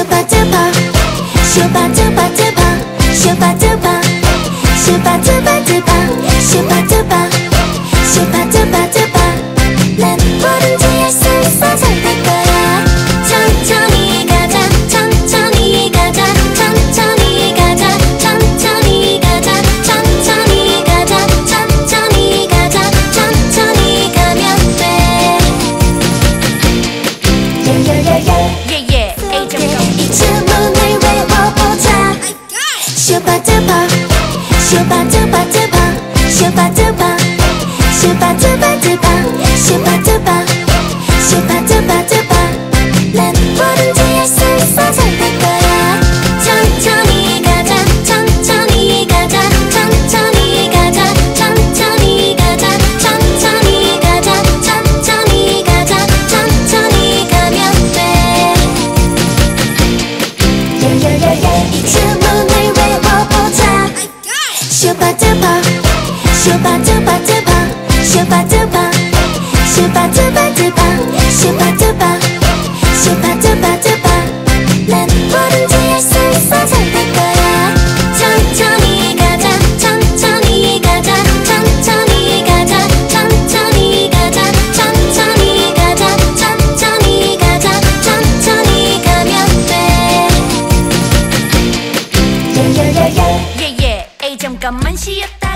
シュパチュパ。 슈바 슈퍼두바 잠깐만 쉬었다.